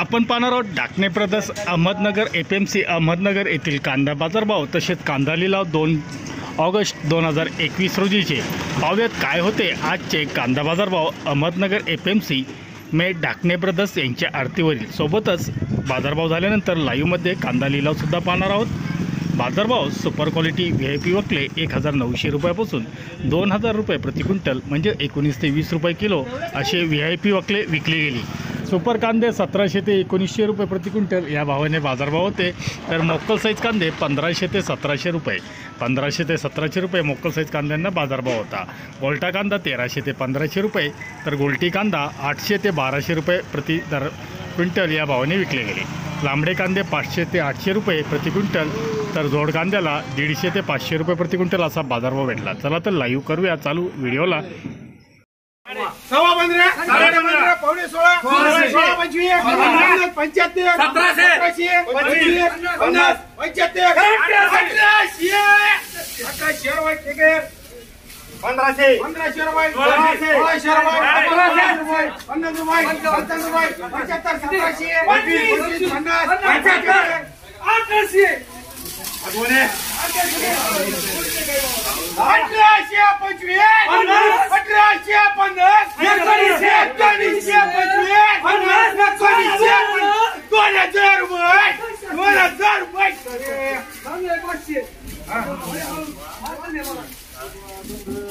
आपण पाहणार आहोत Dakne brothers Ahmednagar F M C Ahmednagar येथील कांदा बाजारभाव तसेच कांदा लिलाव दोन ऑगस्ट दोन हजार एकवीस रोजीचे. पाहूयात काय होते आजचे कांदा बाजारभाव अहमदनगर एफ एम सी मे डाकणे ब्रदर्स यांच्या आरतीवरील. सोबतच बाजारभाव झाल्यानंतर लाईव्हमध्ये कांदा लिलावसुद्धा पाहणार आहोत. बाजारभाव super quality V I P वकले एक हजार नऊशे रुपयापासून दोन हजार रुपये प्रति क्विंटल म्हणजे एकोणीस ते वीस रुपये किलो असे व्ही आय पी वकले विकली गेली. सुपर कांदे सतराशे ते एकोणीसशे रुपये प्रति क्विंटल. या भावाने बाजारभाव होते. तर मोक्कल साईज कांदे पंधराशे ते सतराशे रुपये. पंधराशे ते सतराशे रुपये मोक्कल साईज कांद्यांना बाजारभाव होता. गोल्टा कांदा तेराशे ते पंधराशे रुपये. तर गोलटी कांदा आठशे ते बाराशे रुपये प्रति दर क्विंटल या भावाने विकले गेले. लांबडे कांदे पाचशे ते आठशे रुपये प्रति क्विंटल. तर जोड कांद्याला दीडशे ते पाचशे रुपये प्रति क्विंटल असा बाजारभाव भेटला. चला तर लाईव्ह करूया चालू व्हिडिओला. पंचवीस पंच्याहत्तर सतराशे. पंचवीस. पन्नास पंच्याहत्तर. अठराशे रुपये ठीक आहे पंधराशे. पंधराशे रुपये सोळाशे. सोळाशे रुपये अठराशे. पन्नास रुपये पन्नास रुपये पंचावन्न रुपये पंच्याहत्तर सतराशे पंचवीस. पंचवीस, पन्नास पंच्याहत्तर. अठराशे बोले अठराशे पंचवीस पन्नास. अठराशे पन्नास एकोणीसशे. एकोणीसशे पंचवीस पन्नास. एकोणीसशे पन्नास. दोन हजार रुपये दोन हजार रुपये